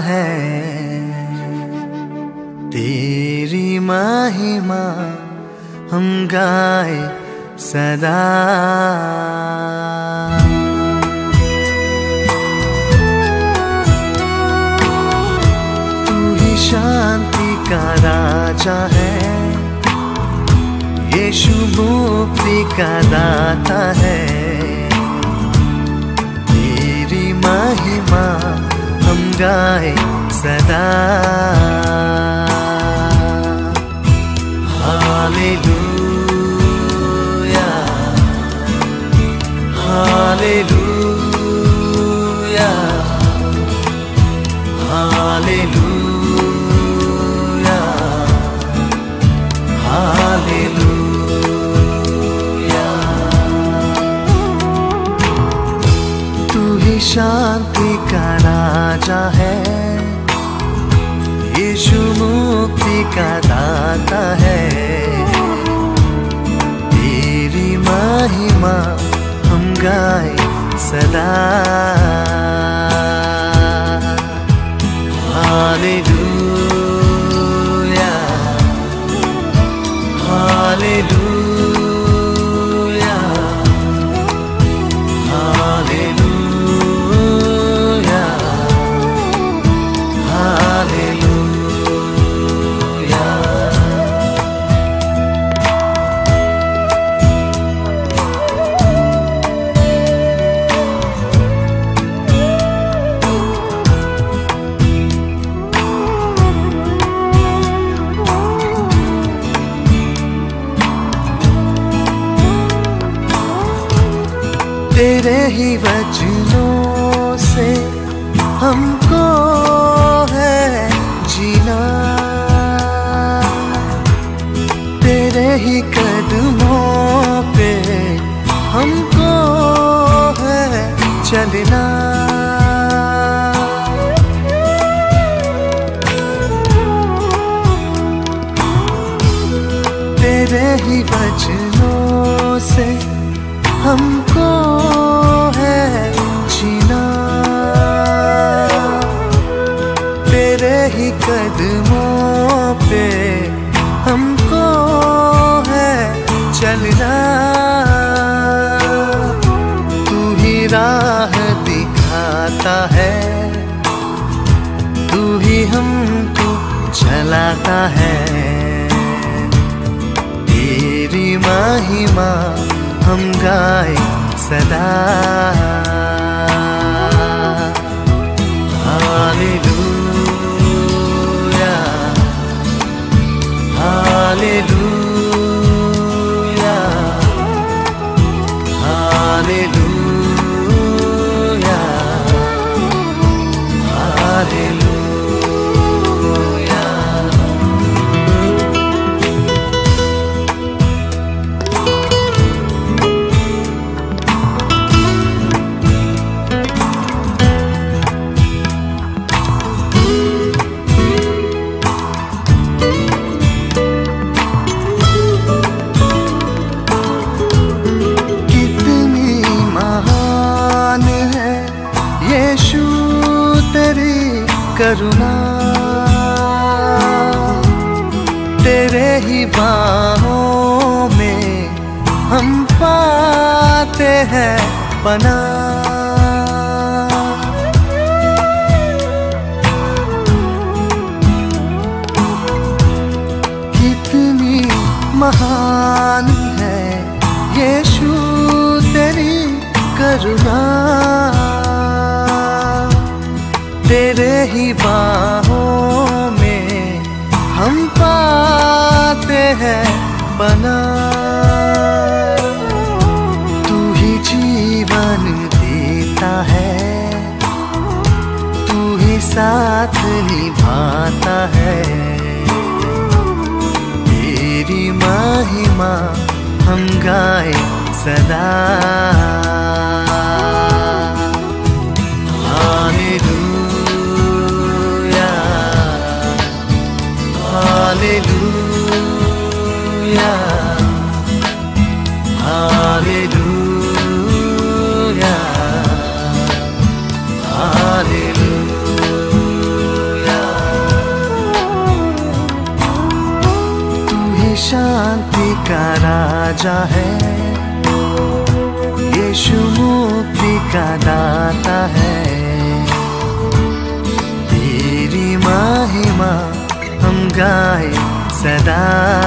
है। तेरी महिमा हम गाए सदा। तू ही शांति का राजा है। यीशु मुक्ति का दाता है। गाए सदा। हालेलुया। हालेलुया। हालेलुया। शांति का राजा है। यीशु मुक्ति का दाता है। तेरी महिमा हम गाए सदा। तेरे ही वचनों से हमको है जीना। तेरे ही कदमों पे हमको है चलना। तेरे ही वचनों से हमको दिखाता है। तू ही हमको चलाता है। तेरी महिमा हम गाए सदा। हालेलुया। तेरी करुणा। तेरे ही बाहों में हम पाते हैं पना। हम गाए सदा। शांति का राजा है। यीशु मुक्ति का दाता है। तेरी महिमा हम गाए सदा।